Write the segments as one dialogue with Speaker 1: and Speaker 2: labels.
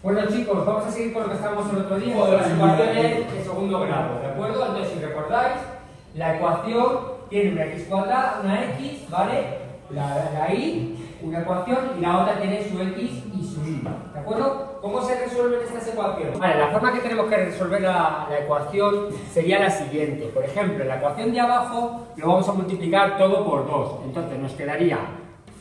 Speaker 1: Bueno chicos, vamos a seguir con lo que estábamos el otro día, con las ecuaciones de segundo grado, ¿de acuerdo? Entonces, si recordáis, la ecuación tiene una x cuadrada, una x, ¿vale? La, la y, una ecuación, y la otra tiene su x y su y, ¿de acuerdo? ¿Cómo se resuelven estas ecuaciones? Vale, la forma que tenemos que resolver la, la ecuación sería la siguiente. Por ejemplo, en la ecuación de abajo lo vamos a multiplicar todo por 2. Entonces nos quedaría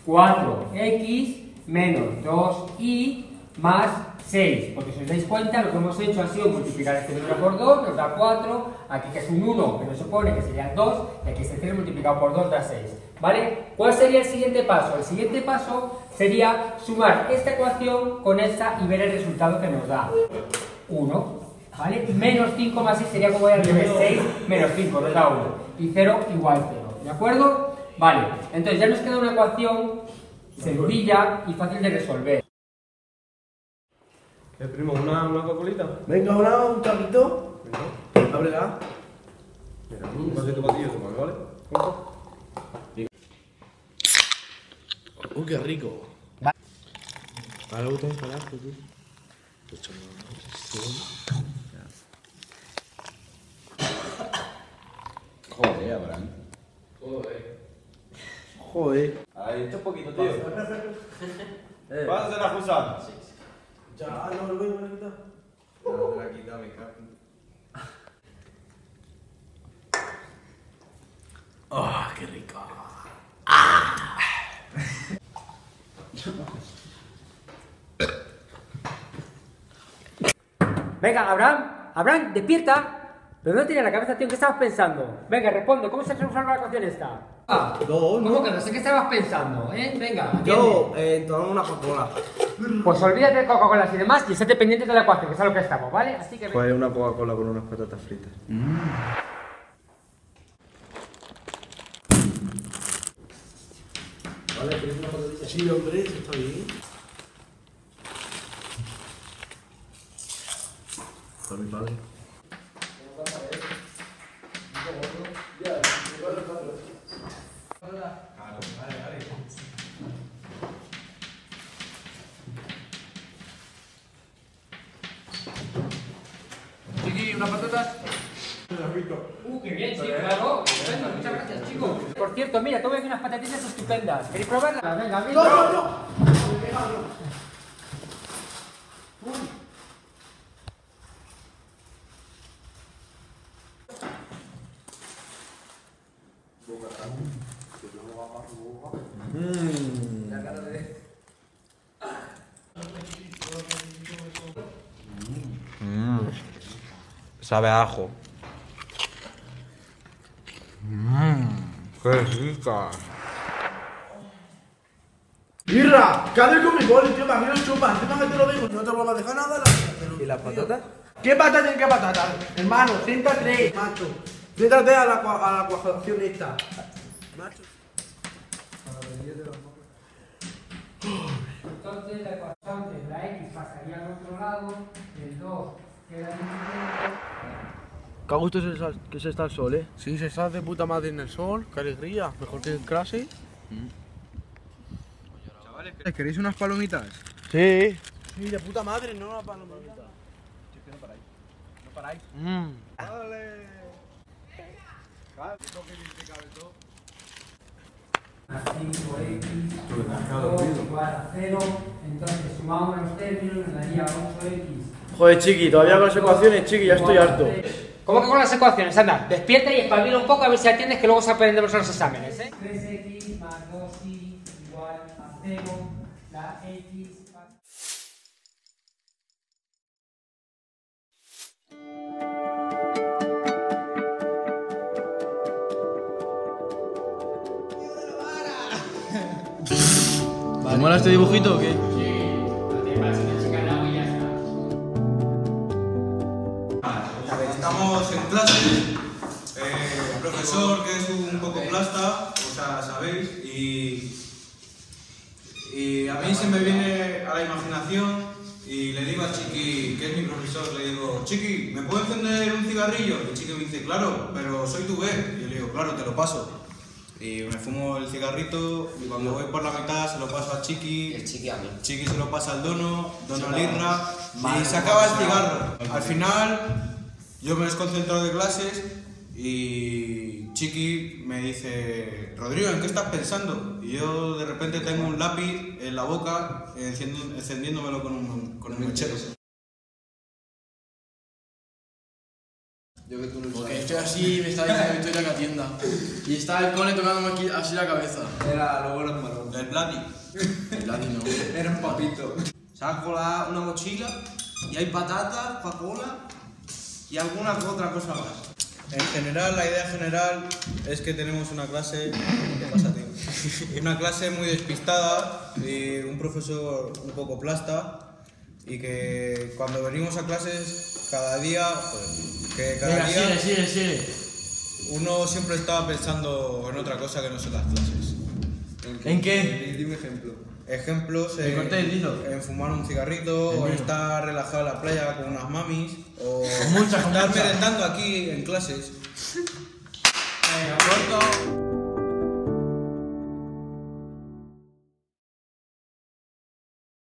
Speaker 1: 4x menos 2y más 6, porque si os dais cuenta lo que hemos hecho ha sido multiplicar este número por 2, nos da 4, aquí que es un 1, que nos supone que sería 2, y aquí este 3 multiplicado por 2 da 6, ¿vale? ¿Cuál sería el siguiente paso? El siguiente paso sería sumar esta ecuación con esta y ver el resultado que nos da 1, ¿vale? Menos 5 más 6 sería como al revés, 6 menos 5 nos da 1, y 0 igual 0, ¿de acuerdo? Vale, entonces ya nos queda una ecuación sencilla y fácil de resolver.
Speaker 2: Eh, primo, ¿una, una Coca-Colita?
Speaker 3: Venga, ahora un traguito. Ábrela.
Speaker 2: Mira, un vasito para ti y otro para mí, ¿vale?
Speaker 3: Uy, qué rico. Ahora lo tengo para abajo, tú.
Speaker 4: Joder, Abraham.
Speaker 3: Joder.
Speaker 4: Ahí, esto es poquito, tío. Pásate la jusa.
Speaker 3: Ya, no, lo voy a quitar.
Speaker 4: No, me la quita, me cago.
Speaker 3: Oh, qué rico.
Speaker 1: Venga, Abraham, Abraham, despierta. ¿Pero dónde tiene la cabeza, tío? ¿Qué estabas pensando? Venga, responde, ¿cómo se resuelve la ecuación esta? Ah,
Speaker 3: No,
Speaker 1: ¿Cómo
Speaker 3: no.
Speaker 1: que no sé qué estabas pensando, eh? Venga,
Speaker 3: Yo, eh, tomamos una Coca-Cola.
Speaker 1: Pues olvídate de Coca-Cola y demás y estate pendiente de la ecuación, que es a lo que estamos, ¿vale? Así que...
Speaker 2: Joder, una Coca-Cola con unas patatas fritas.
Speaker 3: Sí, hombre, eso está bien. Por mi padre. Chiqui, ¿una patata?
Speaker 1: Uh, qué bien, sí, claro. Venga, muchas gracias, chicos. Por cierto, mira, tengo aquí unas patatitas estupendas. ¿Queréis probarlas? Venga, mira.
Speaker 3: No, no, no.
Speaker 2: Sabe a ajo. Mmm, qué rica.
Speaker 3: ¡Birra! ¿Qué haces con mi boli, tío? Para mí no chupa. Encima que te lo digo, no te vuelvo a dejar nada.
Speaker 2: ¿Y las patatas?
Speaker 3: ¿Qué patata y qué patata? Hermano, siéntate, macho. Siéntate a la, cua- a la cuajación esta. Macho.
Speaker 1: Entonces la ecuación de la x pasaría al otro lado, el 2 queda en
Speaker 3: Qué a gusto se, que se está el sol, ¿eh? Sí, se está de puta madre en el sol. Qué alegría. Mejor que en clase.
Speaker 2: Chavales, ¿queréis unas palomitas?
Speaker 3: Sí. Sí, de puta madre, no una palomita.
Speaker 2: No paráis.
Speaker 3: Mmm.
Speaker 2: ¡Vale!
Speaker 1: más 5x 2 igual a 0, entonces sumamos los términos nos daría 8x.
Speaker 3: Joder, chiqui, todavía con las ecuaciones, chiqui, ya estoy harto.
Speaker 1: ¿Cómo que con las ecuaciones? Anda, despierta y espabila un poco a ver si atiendes que luego se aprendemos en los exámenes, ¿eh? 3x más 2y igual a 0, la x más...
Speaker 5: ¿Te mola este dibujito o qué?
Speaker 6: Profesor que es un poco plasta, o sea, sabéis, y, y a mí se me viene a la imaginación y le digo a Chiqui, que es mi profesor, le digo, Chiqui, ¿me puedo encender un cigarrillo? Y Chiqui me dice, claro, pero soy tu B. Y yo le digo, claro, te lo paso. Y me fumo el cigarrito y cuando voy por la mitad se lo paso a Chiqui.
Speaker 7: El chiqui a mí.
Speaker 6: Chiqui se lo pasa al dono, dono al Irra y se acaba el cigarro. Al final yo me he desconcentrado de clases y Chiqui me dice, Rodrigo, ¿en qué estás pensando? Y yo de repente tengo un lápiz en la boca encendiéndomelo con un, con un mechero.
Speaker 4: Yo que tú no
Speaker 5: Porque estoy así, me está diciendo que estoy en la tienda. Y está el cone tocándome aquí así la cabeza.
Speaker 4: Era, era un balón.
Speaker 6: El Bloody.
Speaker 5: El Lati no.
Speaker 4: Era un papito.
Speaker 8: Saco la, una mochila y hay patatas, Coca-Cola y alguna otra cosa más.
Speaker 6: En general, la idea general es que tenemos una clase. ¿Qué pasa, tío? Una clase muy despistada y un profesor un poco plasta. Y que cuando venimos a clases, cada día. que cada
Speaker 5: Venga,
Speaker 6: día
Speaker 5: sigue, sigue, sigue.
Speaker 6: uno siempre está pensando en otra cosa que no son las clases.
Speaker 5: ¿En qué?
Speaker 4: Di un ejemplo.
Speaker 6: Ejemplos en, en fumar un cigarrito,
Speaker 5: El
Speaker 6: o
Speaker 5: mío.
Speaker 6: estar relajado en la playa con unas mamis, o
Speaker 5: muchas,
Speaker 6: estar merendando aquí en clases.